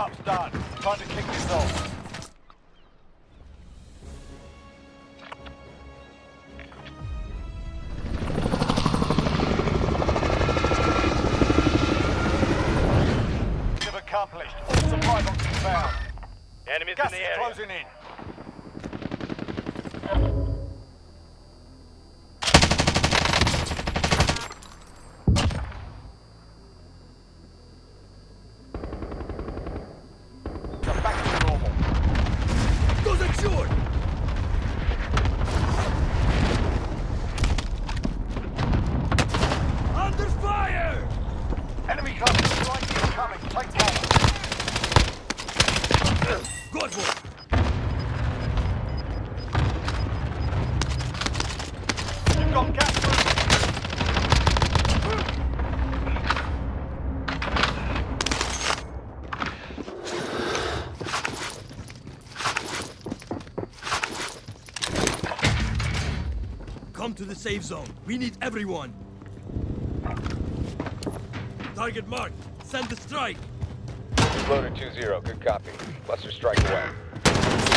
Warm-up's done. Time to kick this off. Accomplished. Supply found. Enemies Gas in the area. closing in. Come to the safe zone. We need everyone. Target marked. Send the strike. Loader 2-0, good copy. Cluster strike away.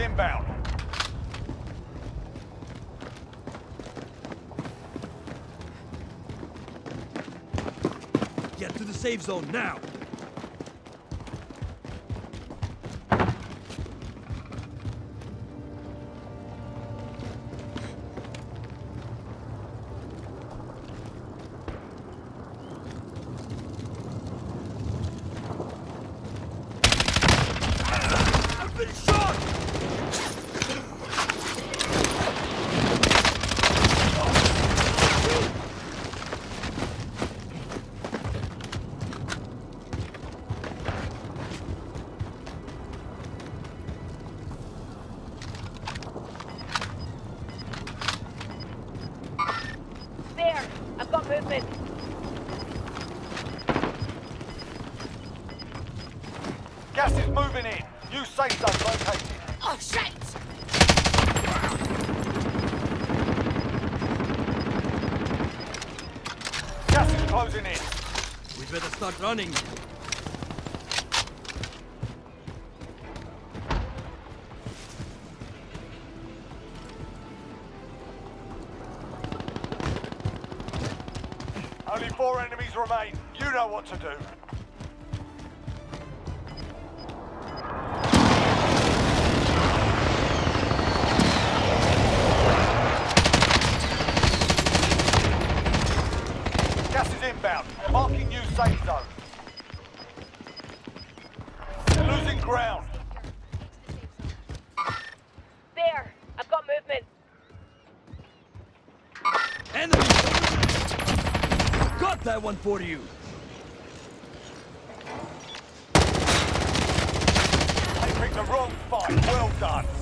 Inbound. Get to the safe zone now! There! I've got movement. Gas is moving in. New safe zone located. Oh, shit! Gas is closing in. We better start running. Only four enemies remain. You know what to do. Gas is inbound. Marking new safe zone. Losing ground. There. I've got movement. Enemy! Got that one for you! They picked the wrong fight. Well done.